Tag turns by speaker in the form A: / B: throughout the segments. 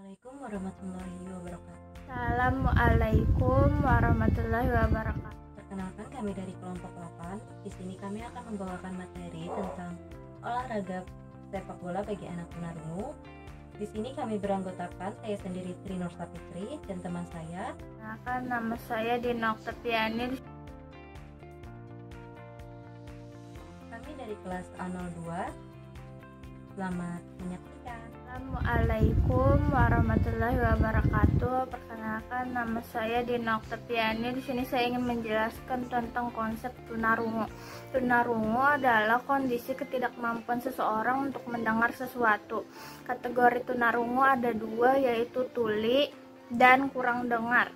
A: Assalamualaikum warahmatullahi wabarakatuh.
B: Assalamualaikum warahmatullahi wabarakatuh.
A: Perkenalkan kami dari kelompok 8. Di sini kami akan membawakan materi tentang olahraga sepak bola bagi anak tunarungu. Di sini kami beranggotakan saya sendiri Tri Nur Sapitri dan teman saya.
B: Perkenalkan nama saya Dina Oktaviani.
A: Kami dari kelas A02. Selamat menyaksikan.
B: Assalamualaikum warahmatullahi wabarakatuh. Perkenalkan nama saya Dina Oktaviani. Di sini saya ingin menjelaskan tentang konsep tunarungu. Tunarungu adalah kondisi ketidakmampuan seseorang untuk mendengar sesuatu. Kategori tunarungu ada dua yaitu tuli dan kurang dengar.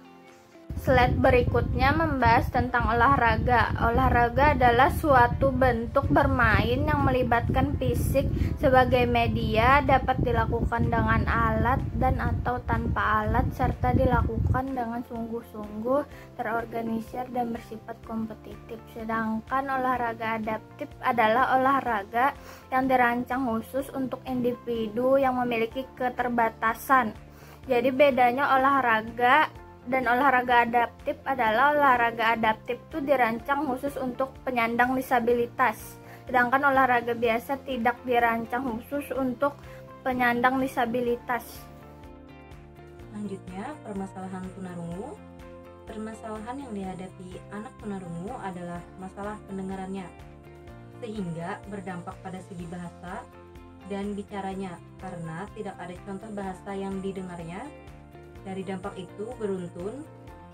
B: Slide berikutnya membahas tentang olahraga. Olahraga adalah suatu bentuk bermain yang melibatkan fisik sebagai media dapat dilakukan dengan alat dan atau tanpa alat serta dilakukan dengan sungguh-sungguh, terorganisir dan bersifat kompetitif. Sedangkan olahraga adaptif adalah olahraga yang dirancang khusus untuk individu yang memiliki keterbatasan. Jadi bedanya olahraga dan olahraga adaptif adalah olahraga adaptif itu dirancang khusus untuk penyandang disabilitas sedangkan olahraga biasa tidak dirancang khusus untuk penyandang disabilitas
A: Selanjutnya, permasalahan tunarungu. Permasalahan yang dihadapi anak tunarungu adalah masalah pendengarannya, sehingga berdampak pada segi bahasa dan bicaranya karena tidak ada contoh bahasa yang didengarnya. Dari dampak itu beruntun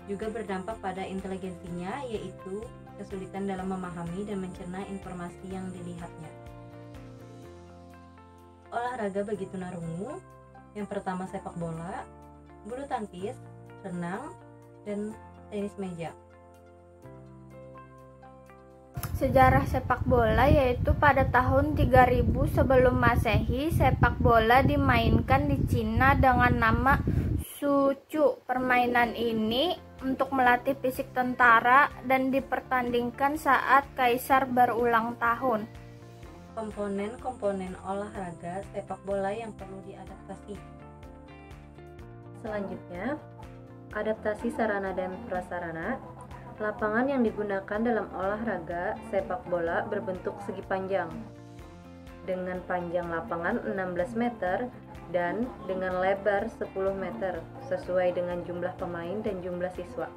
A: juga berdampak pada inteligensinya yaitu kesulitan dalam memahami dan mencerna informasi yang dilihatnya. Olahraga bagi tunarungu yang pertama sepak bola, bulu tangkis, renang, dan tenis meja.
B: Sejarah sepak bola yaitu pada tahun 3000 sebelum Masehi, sepak bola dimainkan di Cina dengan nama Sucu. Permainan ini untuk melatih fisik tentara dan dipertandingkan saat kaisar berulang tahun.
A: Komponen-komponen olahraga sepak bola yang perlu diadaptasi.
C: Selanjutnya, adaptasi sarana dan prasarana. Lapangan yang digunakan dalam olahraga sepak bola berbentuk segi panjang dengan panjang lapangan 16 meter dan dengan lebar 10 meter sesuai dengan jumlah pemain dan jumlah siswa.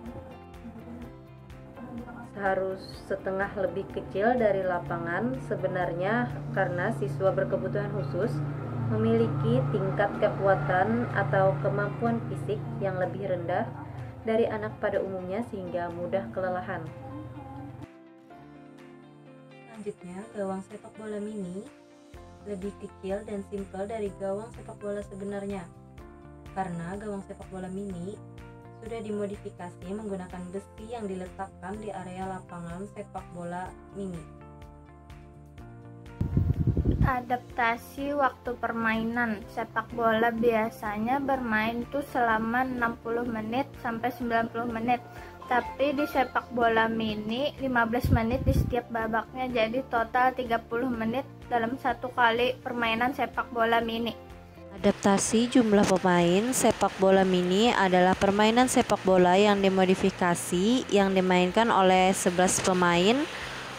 C: Harus setengah lebih kecil dari lapangan sebenarnya karena siswa berkebutuhan khusus memiliki tingkat kekuatan atau kemampuan fisik yang lebih rendah dari anak pada umumnya sehingga mudah kelelahan.
A: Selanjutnya, gawang sepak bola mini lebih kecil dan simpel dari gawang sepak bola sebenarnya. Karena gawang sepak bola mini sudah dimodifikasi menggunakan besi yang diletakkan di area lapangan sepak bola mini.
B: Adaptasi waktu permainan sepak bola biasanya bermain tuh selama 60 menit sampai 90 menit. Tapi di sepak bola mini 15 menit di setiap babaknya jadi total 30 menit dalam satu kali permainan sepak bola mini.
D: Adaptasi jumlah pemain sepak bola mini adalah permainan sepak bola yang dimodifikasi yang dimainkan oleh 11 pemain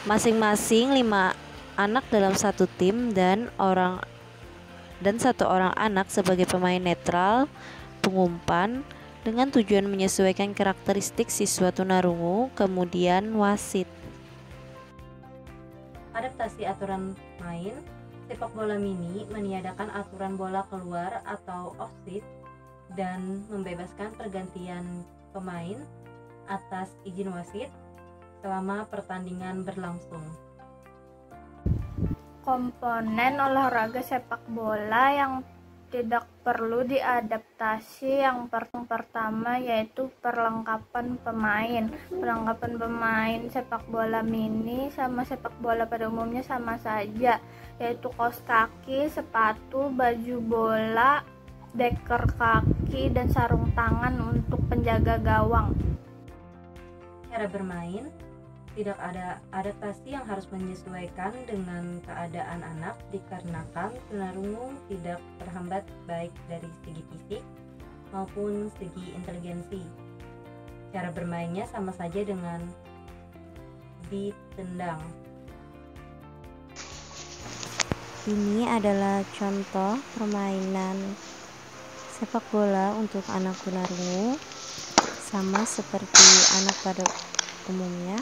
D: masing-masing 5 anak dalam satu tim dan orang dan satu orang anak sebagai pemain netral pengumpan dengan tujuan menyesuaikan karakteristik siswa tunarungu kemudian wasit
A: Adaptasi aturan main sepak bola mini meniadakan aturan bola keluar atau offside dan membebaskan pergantian pemain atas izin wasit selama pertandingan berlangsung.
B: Komponen olahraga sepak bola yang tidak perlu diadaptasi. Yang per pertama yaitu perlengkapan pemain. Perlengkapan pemain sepak bola mini sama sepak bola pada umumnya sama saja yaitu kaos kaki sepatu baju bola deker kaki dan sarung tangan untuk penjaga gawang.
A: Cara bermain tidak ada adaptasi yang harus menyesuaikan dengan keadaan anak dikarenakan tunarungu tidak terhambat baik dari segi fisik maupun segi inteligensi. Cara bermainnya sama saja dengan ditendang.
D: Ini adalah contoh permainan sepak bola untuk anak tunarungu sama seperti anak pada umumnya.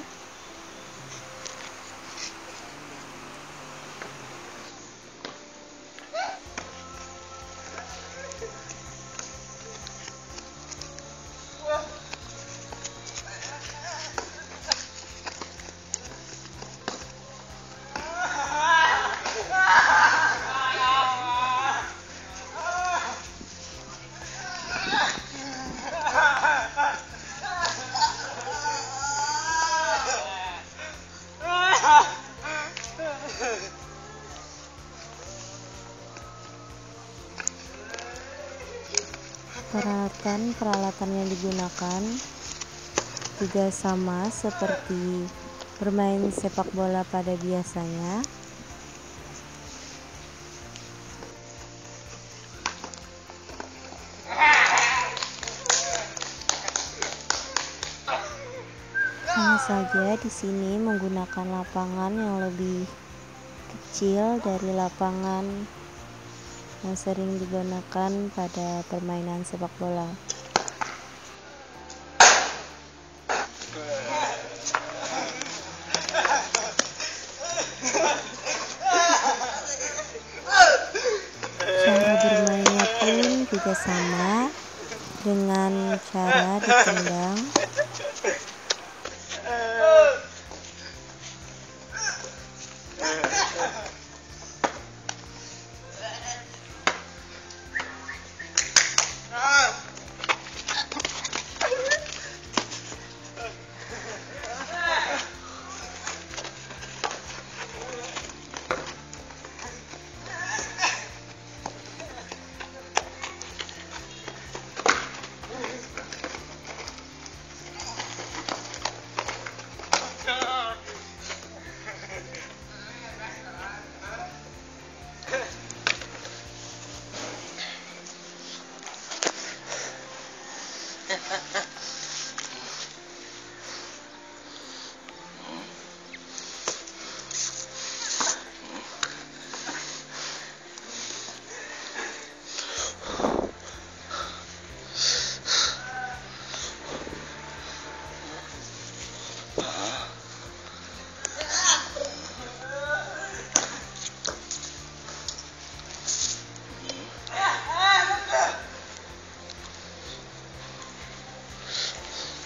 D: Peralatan-peralatan yang digunakan juga sama seperti bermain sepak bola pada biasanya. Sama saja di sini menggunakan lapangan yang lebih kecil dari lapangan yang sering digunakan pada permainan sepak bola. Cara bermainnya pun juga sama dengan cara ditendang.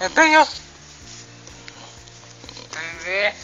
E: Eu tenho. Hey.